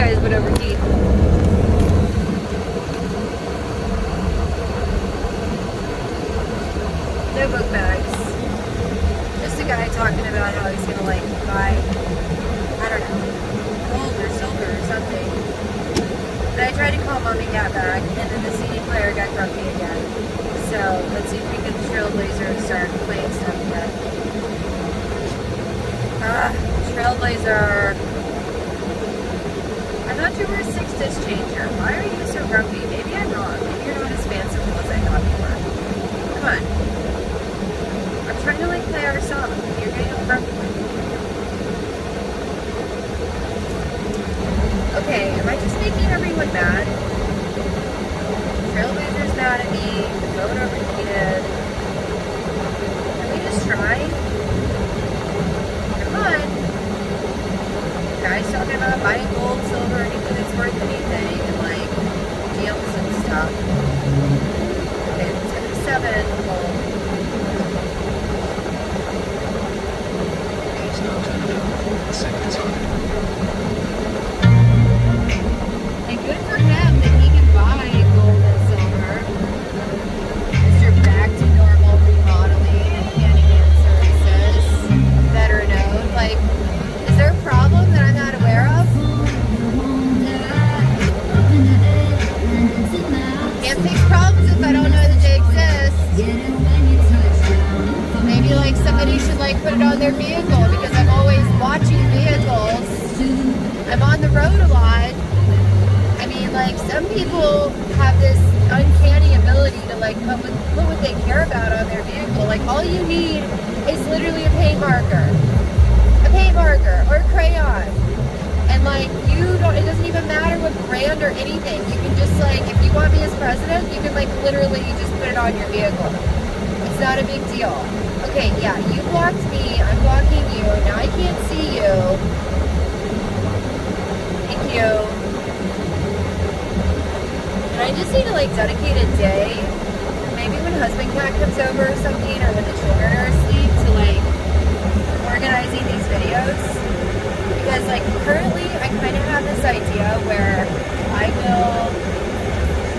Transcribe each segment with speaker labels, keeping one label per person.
Speaker 1: guys would overheat. No book bags. Just a guy talking about how he's gonna like buy, I don't know, gold or silver or something. And I tried to call mommy got back, and then the CD player got grumpy again. So let's see if we can Trailblazer start playing stuff again. Ah, Trailblazer. Thought you were a six disc changer. Why are you so grumpy? Maybe I'm wrong. Maybe you're not as fanciful as I thought you were. Come on. I'm trying to like play our song. You're getting grumpy. Okay, am I just making everyone mad? Trailblazer's mad at me. The phone overheated. Some people have this uncanny ability to like put, put what they care about on their vehicle. Like all you need is literally a paint marker, a paint marker or a crayon, and like you don't. It doesn't even matter what brand or anything. You can just like, if you want me as president, you can like literally just put it on your vehicle. It's not a big deal. Okay, yeah, you blocked me. I'm blocking you. Now I can't see you. Thank you. I just need to like dedicate a day, maybe when husband cat comes over or something, or when the children are asleep, to like organizing these videos. Because like currently, I kind of have this idea where I will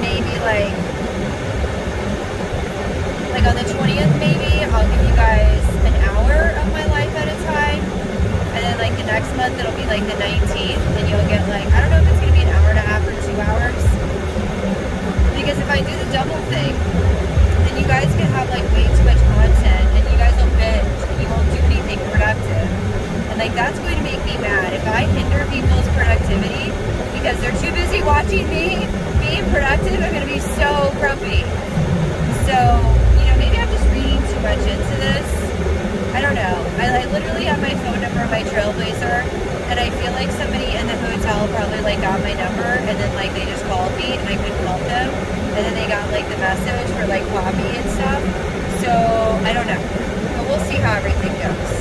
Speaker 1: maybe like like on the 20th maybe I'll give you guys an hour of my life at a time. And then like the next month it'll be like the 19th and you'll get like I don't know if it's gonna be an hour and a half or two hours I do the double thing then you guys can have like way too much content and you guys will binge and you won't do anything productive. And like that's going to make me mad. If I hinder people's productivity because they're too busy watching me being productive I'm gonna be so grumpy. So you know maybe I'm just reading too much into this. I don't know. I, I literally have my phone number on my Trailblazer, and I feel like somebody in the hotel probably like got my number, and then like they just called me, and I couldn't help them, and then they got like the message for like coffee and stuff. So I don't know, but we'll see how everything goes.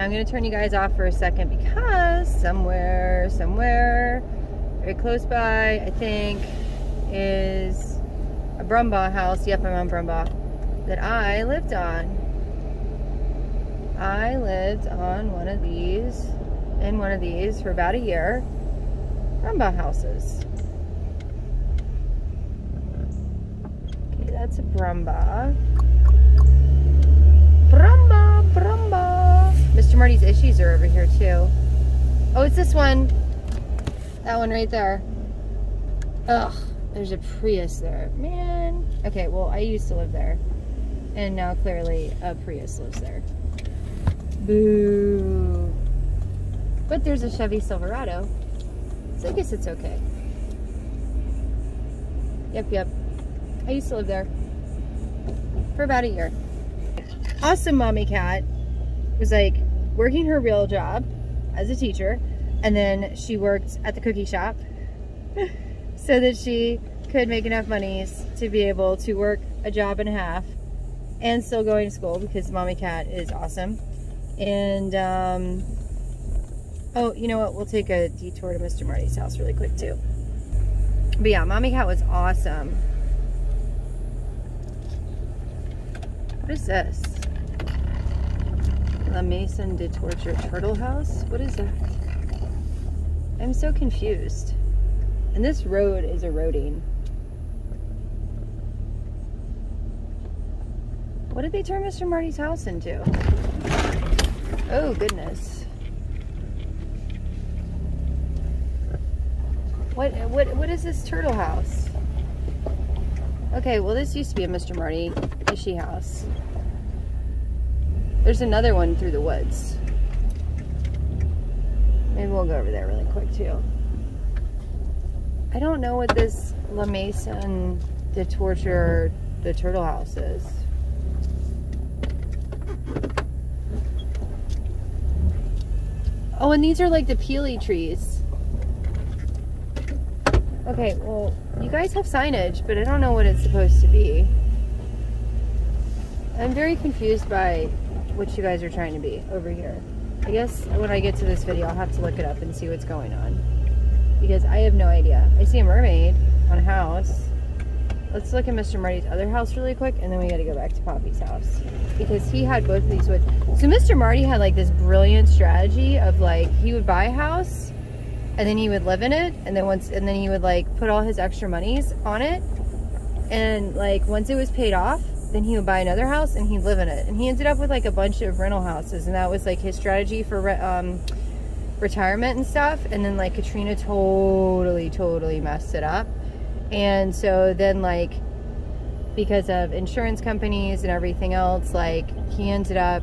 Speaker 1: Now I'm going to turn you guys off for a second because somewhere, somewhere, very close by, I think, is a Brumbaugh house. Yep, I'm on Brumbaugh. That I lived on. I lived on one of these, in one of these for about a year. Brumbaugh houses. Okay, that's a Brumbaugh. Brumbaugh, Brumbaugh. Mr. Marty's issues are over here too. Oh, it's this one. That one right there. Ugh, there's a Prius there. Man. Okay, well, I used to live there. And now clearly a Prius lives there. Boo. But there's a Chevy Silverado. So I guess it's okay. Yep, yep. I used to live there for about a year. Awesome mommy cat was like working her real job as a teacher and then she worked at the cookie shop so that she could make enough monies to be able to work a job and a half and still going to school because mommy cat is awesome. And um, oh you know what? We'll take a detour to Mr. Marty's house really quick too. But yeah mommy cat was awesome. What is this La Maison de Torture Turtle House what is that I'm so confused and this road is eroding What did they turn Mr. Marty's house into? Oh, goodness. What, what, what is this turtle house? Okay, well this used to be a Mr. Marty fishy house. There's another one through the woods. Maybe we'll go over there really quick too. I don't know what this La Maison de Torture the turtle house is. Oh, and these are like the peely trees. Okay, well, you guys have signage, but I don't know what it's supposed to be. I'm very confused by what you guys are trying to be over here. I guess when I get to this video, I'll have to look it up and see what's going on. Because I have no idea. I see a mermaid on a house. Let's look at Mr. Marty's other house really quick, and then we gotta go back to Poppy's house. Because he had both of these with, so Mr. Marty had like this brilliant strategy of like, he would buy a house, and then he would live in it, and then once, and then he would like put all his extra monies on it, and like once it was paid off, then he would buy another house and he'd live in it. And he ended up with like a bunch of rental houses, and that was like his strategy for re um, retirement and stuff. And then like Katrina totally, totally messed it up and so then like, because of insurance companies and everything else, like he ended up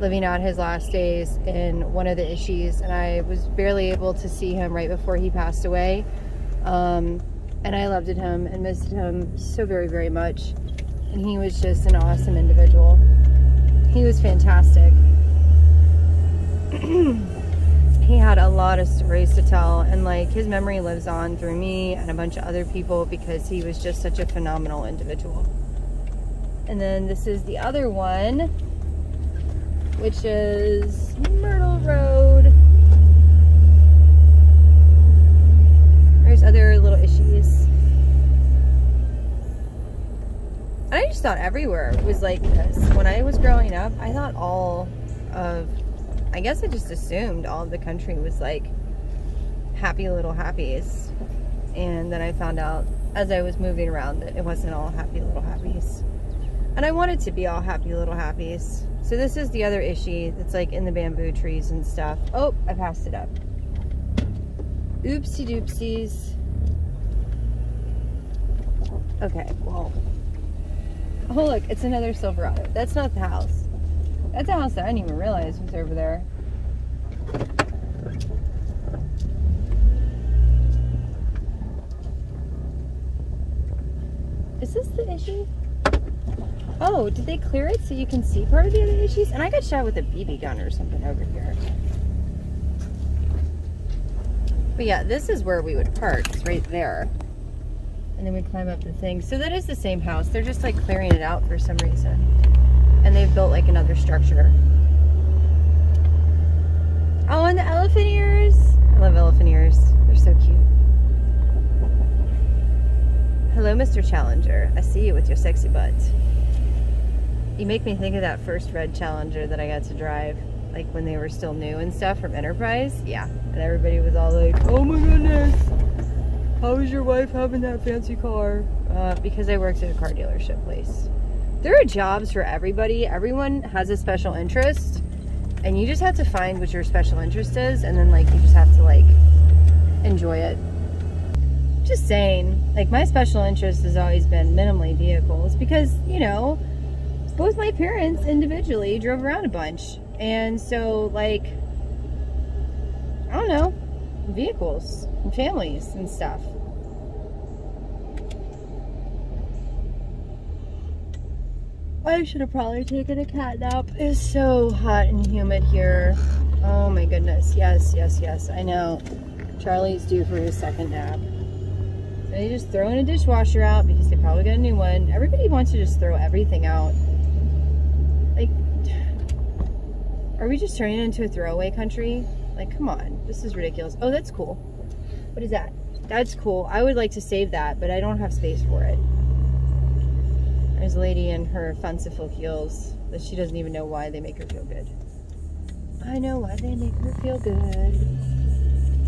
Speaker 1: living out his last days in one of the issues and I was barely able to see him right before he passed away. Um, and I loved him and missed him so very, very much. And he was just an awesome individual. He was fantastic. he had a lot of stories to tell and like his memory lives on through me and a bunch of other people because he was just such a phenomenal individual. And then this is the other one, which is Myrtle Road. There's other little issues. Thought everywhere was like this. When I was growing up, I thought all of I guess I just assumed all of the country was like happy little happies. And then I found out as I was moving around that it wasn't all happy little happies. And I wanted to be all happy little happies. So this is the other issue that's like in the bamboo trees and stuff. Oh, I passed it up. Oopsie doopsies. Okay, well. Oh look, it's another Silverado. That's not the house. That's a house that I didn't even realize was over there. Is this the issue? Oh, did they clear it so you can see part of the other issues? And I got shot with a BB gun or something over here. But yeah, this is where we would park. It's right there. And then we climb up the thing. So that is the same house. They're just like clearing it out for some reason and they've built like another structure. Oh, and the elephant ears. I love elephant ears. They're so cute. Hello, Mr. Challenger. I see you with your sexy butt. You make me think of that first red Challenger that I got to drive, like when they were still new and stuff from Enterprise. Yeah, and everybody was all like, oh my goodness, how is your wife having that fancy car? Uh, because I worked at a car dealership place. There are jobs for everybody. Everyone has a special interest and you just have to find what your special interest is and then like you just have to like enjoy it just saying like my special interest has always been minimally vehicles because you know both my parents individually drove around a bunch and so like i don't know vehicles and families and stuff I should have probably taken a cat nap. It's so hot and humid here. Oh my goodness. Yes, yes, yes. I know. Charlie's due for his second nap. So they just throwing a dishwasher out because they probably got a new one. Everybody wants to just throw everything out. Like, are we just turning into a throwaway country? Like, come on. This is ridiculous. Oh, that's cool. What is that? That's cool. I would like to save that, but I don't have space for it. There's a lady in her fanciful heels that she doesn't even know why they make her feel good. I know why they make her feel good.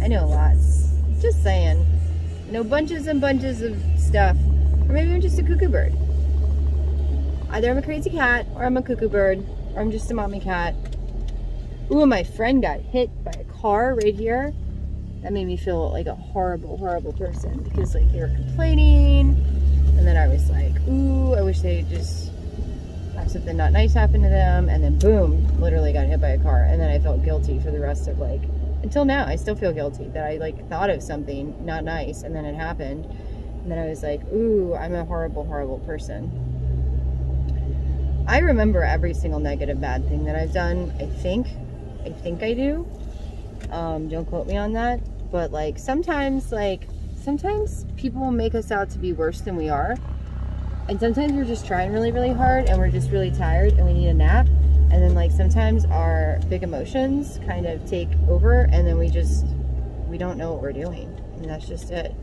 Speaker 1: I know lots. Just saying. I know bunches and bunches of stuff. Or maybe I'm just a cuckoo bird. Either I'm a crazy cat, or I'm a cuckoo bird, or I'm just a mommy cat. Ooh, my friend got hit by a car right here. That made me feel like a horrible, horrible person because like they were complaining and then I was like, ooh, I wish they just have something not nice happen to them. And then boom, literally got hit by a car. And then I felt guilty for the rest of like, until now, I still feel guilty that I like thought of something not nice and then it happened. And then I was like, ooh, I'm a horrible, horrible person. I remember every single negative bad thing that I've done. I think, I think I do. Um, don't quote me on that. But like sometimes like sometimes people make us out to be worse than we are. And sometimes we're just trying really, really hard and we're just really tired and we need a nap. And then like sometimes our big emotions kind of take over and then we just, we don't know what we're doing. And that's just it.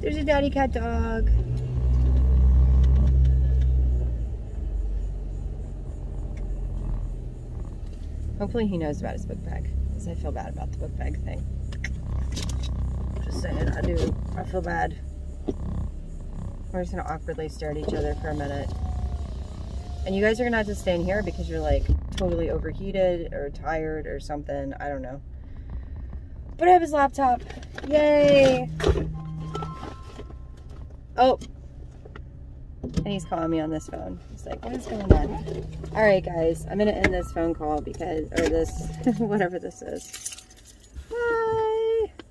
Speaker 1: There's a daddy cat dog. Hopefully he knows about his book bag because I feel bad about the book bag thing Just saying, I do. I feel bad. We're just gonna awkwardly stare at each other for a minute. And you guys are gonna have to stay in here because you're like totally overheated or tired or something. I don't know. But I have his laptop. Yay! Oh. And he's calling me on this phone. Like, what is going on? All right, guys. I'm going to end this phone call because, or this, whatever this is.